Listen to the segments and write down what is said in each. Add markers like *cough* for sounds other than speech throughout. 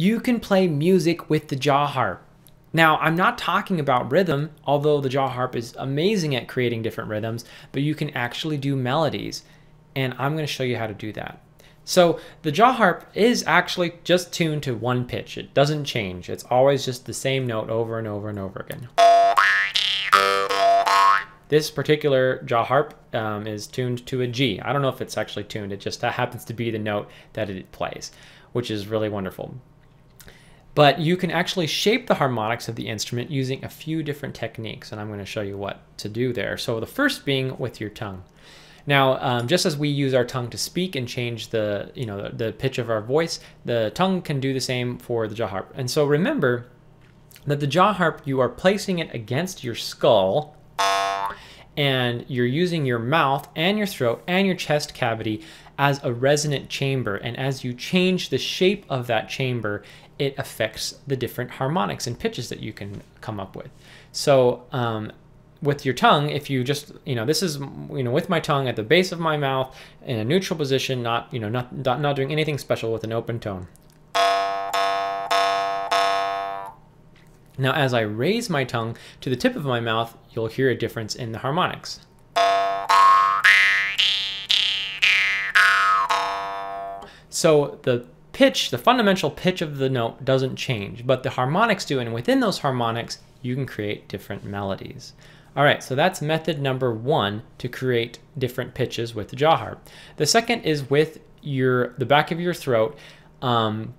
you can play music with the jaw harp. Now, I'm not talking about rhythm, although the jaw harp is amazing at creating different rhythms, but you can actually do melodies. And I'm going to show you how to do that. So the jaw harp is actually just tuned to one pitch. It doesn't change. It's always just the same note over and over and over again. This particular jaw harp um, is tuned to a G. I don't know if it's actually tuned. It just happens to be the note that it plays, which is really wonderful. But you can actually shape the harmonics of the instrument using a few different techniques, and I'm going to show you what to do there. So the first being with your tongue. Now, um, just as we use our tongue to speak and change the, you know, the, the pitch of our voice, the tongue can do the same for the jaw harp. And so remember that the jaw harp, you are placing it against your skull and you're using your mouth and your throat and your chest cavity as a resonant chamber. And as you change the shape of that chamber, it affects the different harmonics and pitches that you can come up with. So um, with your tongue, if you just, you know, this is, you know, with my tongue at the base of my mouth in a neutral position, not, you know, not, not, not doing anything special with an open tone. Now, as I raise my tongue to the tip of my mouth, you'll hear a difference in the harmonics. So the pitch, the fundamental pitch of the note doesn't change, but the harmonics do, and within those harmonics, you can create different melodies. All right, so that's method number one to create different pitches with the jaw harp. The second is with your the back of your throat. Um,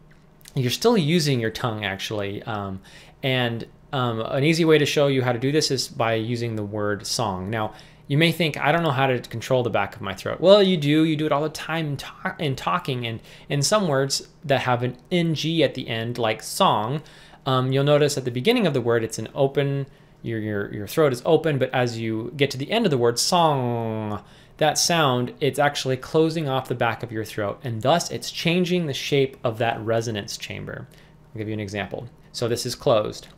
you're still using your tongue actually, um, and um, an easy way to show you how to do this is by using the word song. Now, you may think, I don't know how to control the back of my throat. Well, you do. You do it all the time in, talk in talking. And in some words that have an ng at the end, like song, um, you'll notice at the beginning of the word, it's an open, your, your, your throat is open. But as you get to the end of the word, song, that sound, it's actually closing off the back of your throat. And thus, it's changing the shape of that resonance chamber. I'll give you an example. So this is closed.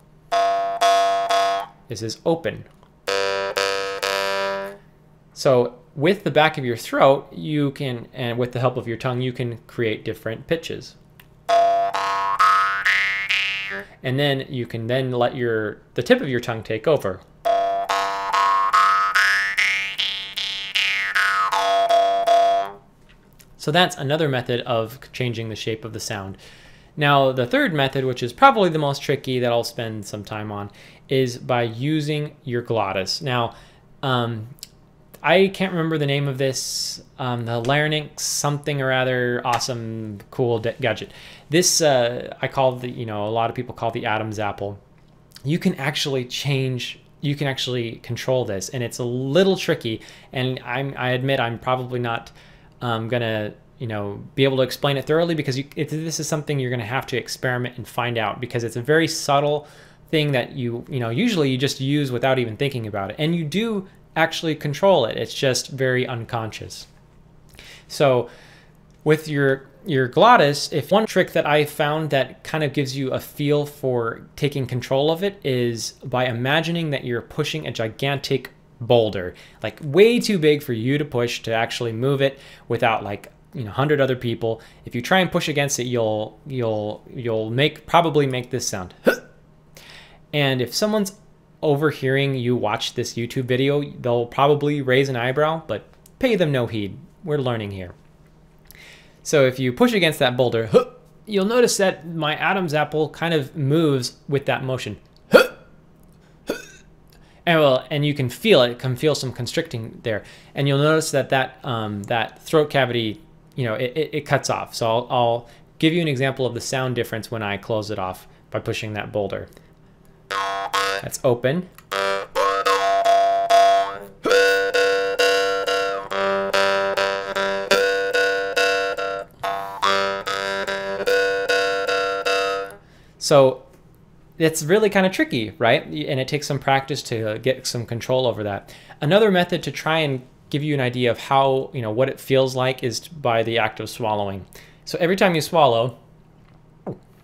This is open. So with the back of your throat, you can, and with the help of your tongue, you can create different pitches. And then you can then let your the tip of your tongue take over. So that's another method of changing the shape of the sound. Now, the third method, which is probably the most tricky that I'll spend some time on, is by using your glottis. Now, um, I can't remember the name of this, um, the Larynx something or other awesome, cool gadget. This, uh, I call the, you know, a lot of people call the Adam's apple. You can actually change, you can actually control this, and it's a little tricky, and I'm, I admit I'm probably not um, gonna you know be able to explain it thoroughly because you, this is something you're to have to experiment and find out because it's a very subtle thing that you you know usually you just use without even thinking about it and you do actually control it. It's just very unconscious. So with your your glottis if one trick that i found that kind of gives you a feel for taking control of it is by imagining that you're pushing a gigantic boulder like way too big for you to push to actually move it without like you know 100 other people. If you try and push against it you'll you'll you'll make probably make this sound. *laughs* And if someone's overhearing you watch this youtube video they'll probably raise an eyebrow but pay them no heed we're learning here so if you push against that boulder you'll notice that my adam's apple kind of moves with that motion and well, and you can feel it, can feel some constricting there, and you'll notice that that um, that throat cavity you know, it, it, it cuts off. So I'll, I'll give you an example of the sound difference when I close it off by pushing that boulder. That's open. So it's really kind of tricky, right? And it takes some practice to get some control over that. Another method to try and give you an idea of how, you know, what it feels like is by the act of swallowing. So every time you swallow,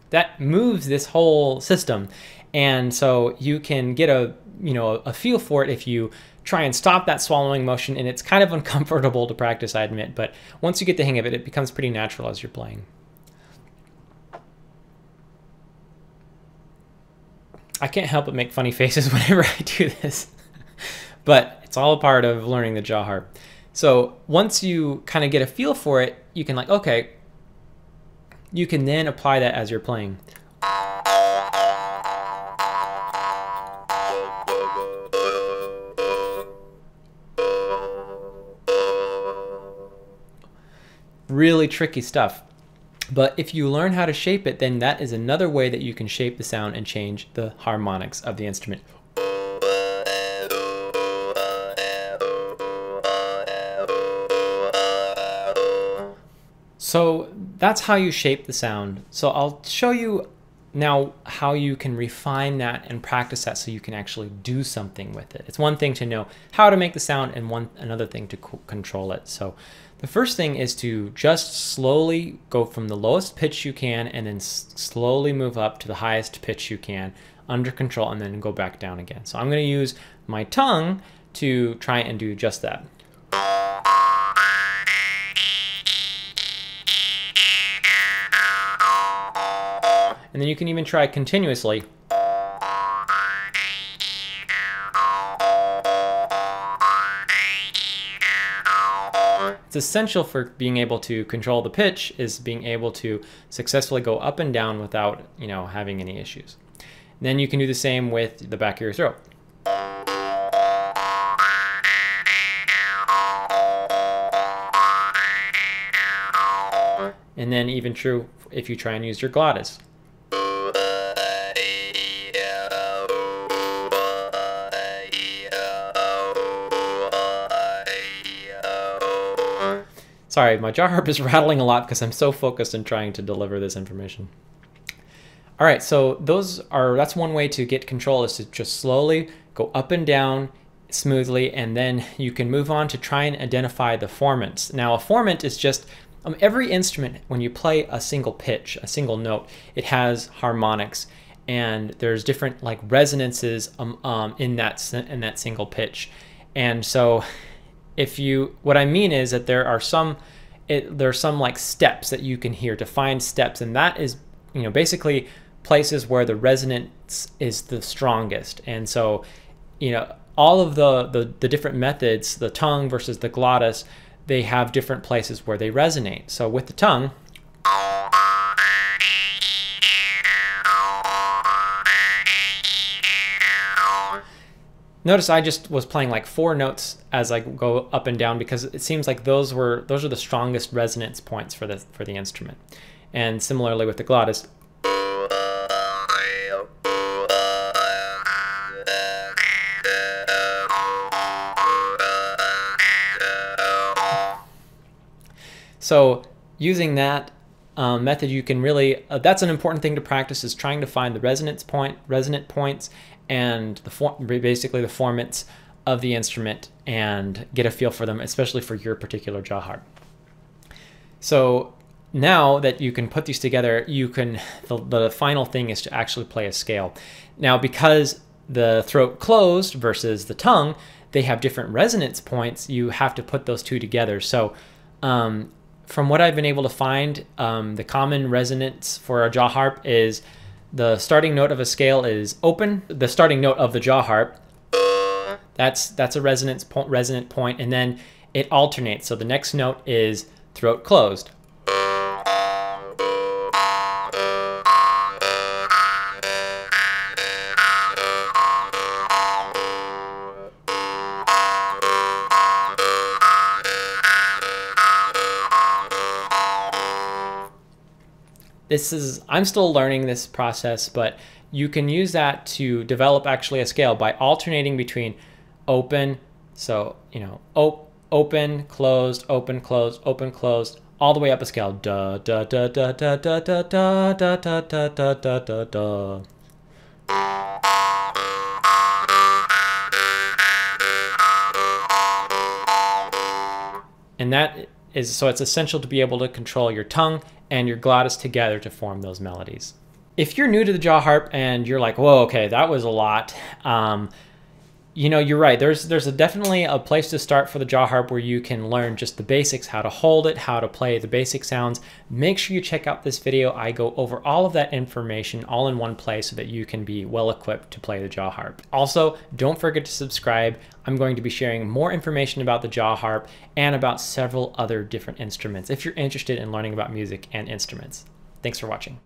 that moves this whole system. And so you can get a, you know, a feel for it if you try and stop that swallowing motion and it's kind of *laughs* uncomfortable to practice, I admit, but once you get the hang of it, it becomes pretty natural as you're playing. I can't help but make funny *laughs* faces whenever I do this, *laughs* but it's all a part of learning the jaw harp. So once you kind of get a feel for it, you can like, okay, you can then apply that as you're playing. Really tricky stuff. But if you learn how to shape it, then that is another way that you can shape the sound and change the harmonics of the instrument. So that's how you shape the sound. So I'll show you now how you can refine that and practice that so you can actually do something with it. It's one thing to know how to make the sound and one another thing to control it. So the first thing is to just slowly go from the lowest pitch you can and then slowly move up to the highest pitch you can under control and then go back down again. So I'm going to use my tongue to try and do just that. And then you can even try continuously It's essential for being able to control the pitch is being able to successfully go up and down without, you know, having any issues. And then you can do the same with the back of your throat. And then even true if you try and use your glottis. Sorry, my jaw harp is *laughs* rattling a lot because I'm so focused in trying to deliver this information. All right, so those are that's one way to get control is to just slowly go up and down smoothly, and then *laughs* you can move on to try and identify the formants. Now, a formant is just um, every instrument when you play a single pitch, a single note, it has harmonics, and there's different like resonances um, um, in that in that single pitch, and so *laughs* if you what I mean is that there are some it, there are some like steps that you can hear to find steps and that is you know basically places where the resonance is the strongest. And so you know all of the, the the different methods the tongue versus the glottis they have different places where they resonate. So with the tongue Notice I just was playing like four notes as I go up and down because it seems like those were those are the strongest resonance points for the for the instrument. And similarly with the glottis. So using that um, method, you can really, uh, that's an important thing to practice is trying to find the resonance point, resonant points and the form, basically the formants of the instrument and get a feel for them, especially for your particular jaw harp. So now that you can put these together, you can, the, the final thing is to actually play a scale. Now, because the throat closed versus the tongue, they have different resonance points, you have to put those two together. So um, from what I've been able to find, um, the common resonance for a jaw harp is the starting note of a scale is open. The starting note of the jaw harp, that's that's a resonance po resonant point, and then it alternates. So the next note is throat closed. This is I'm still learning this process, but you can use that to develop actually a scale by alternating between open, so you know, op, open, closed, open, closed, open, closed, all the way up a scale. Da da da da da da da da da da da da da da da. And that is so it's essential to be able to control your tongue and your glottis together to form those melodies. If you're new to the jaw harp and you're like, whoa, okay, that was a lot, um, you know, you're right. There's there's a definitely a place to start for the jaw harp where you can learn just the basics, how to hold it, how to play the basic sounds. Make sure you check out this video. I go over all of that information all in one place so that you can be well equipped to play the jaw harp. Also, don't forget to subscribe. I'm going to be sharing more information about the jaw harp and about several other different instruments if you're interested in learning about music and instruments. Thanks for watching.